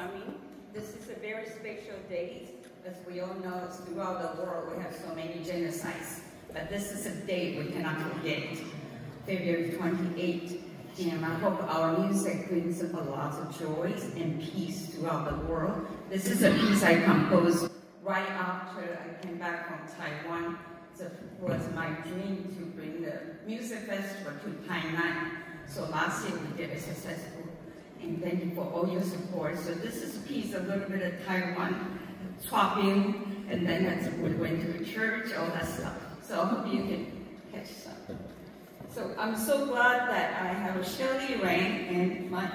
coming. This is a very special date. As we all know, throughout the world, we have so many genocides. But this is a day we cannot forget. February 28th. And I hope our music brings a lot of joy and peace throughout the world. This is a piece I composed right after I came back from Taiwan. It was my dream to bring the music festival to Tainan. So last year we did a successful. And thank you for all your support. So this is a piece, a little bit of Taiwan swapping, and then as we went to a church, all that stuff. So I hope you can catch some. So I'm so glad that I have Shelly Ren and my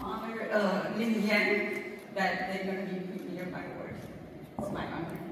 honor, uh, Lin Yan, that they're going to be premiering my work. It's my honor.